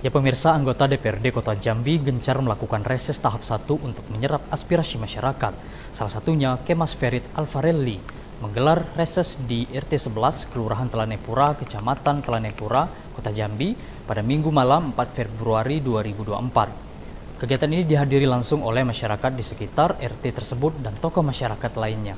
Ya pemirsa, anggota DPRD Kota Jambi gencar melakukan reses tahap 1 untuk menyerap aspirasi masyarakat. Salah satunya Kemas Ferit Alvarelli menggelar reses di RT 11 Kelurahan Telanepura, Kecamatan Telanepura, Kota Jambi pada Minggu malam 4 Februari 2024. Kegiatan ini dihadiri langsung oleh masyarakat di sekitar RT tersebut dan tokoh masyarakat lainnya.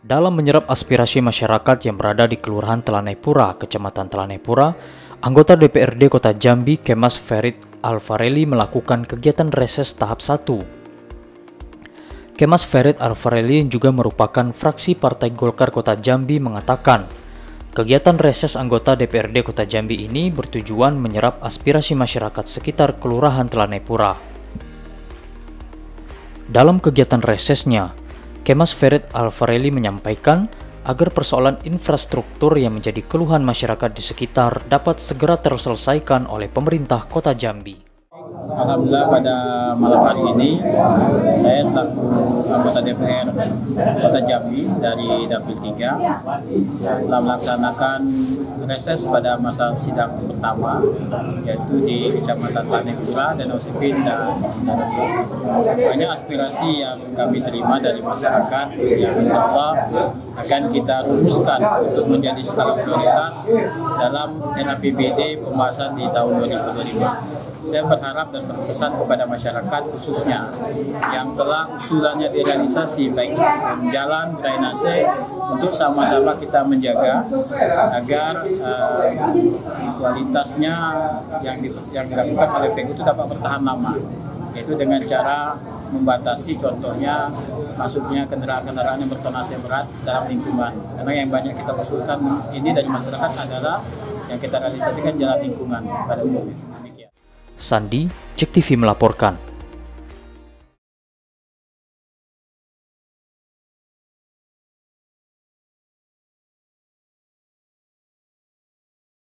Dalam menyerap aspirasi masyarakat yang berada di Kelurahan Telanepura, Kecamatan Telanepura, Anggota DPRD Kota Jambi Kemas Ferit Alvarelli melakukan kegiatan reses tahap 1. Kemas Ferit yang juga merupakan fraksi Partai Golkar Kota Jambi mengatakan, kegiatan reses anggota DPRD Kota Jambi ini bertujuan menyerap aspirasi masyarakat sekitar Kelurahan Telanepura. Dalam kegiatan resesnya, Kemas Ferit Alvarelli menyampaikan agar persoalan infrastruktur yang menjadi keluhan masyarakat di sekitar dapat segera terselesaikan oleh pemerintah Kota Jambi. Alhamdulillah pada malam hari ini saya selaku anggota DPR Kota Jambi dari Dapil 3 telah melaksanakan reses pada masa sidang pertama yaitu di Kecamatan Tanegura dan Osipin dan banyak aspirasi yang kami terima dari masyarakat yang insya Allah akan kita rumuskan untuk menjadi skala prioritas dalam NAPBD pembahasan di tahun 2025. Saya berharap dan berpesan kepada masyarakat khususnya yang telah usulannya direalisasi baik jalan, drainase untuk sama-sama kita menjaga agar uh, kualitasnya yang, di, yang dilakukan oleh PU itu dapat bertahan lama yaitu dengan cara membatasi contohnya masuknya kendaraan-kendaraan yang bertonase berat dalam lingkungan karena yang banyak kita usulkan ini dari masyarakat adalah yang kita realisasikan jalan lingkungan pada umumnya. Sandi, Cek TV melaporkan.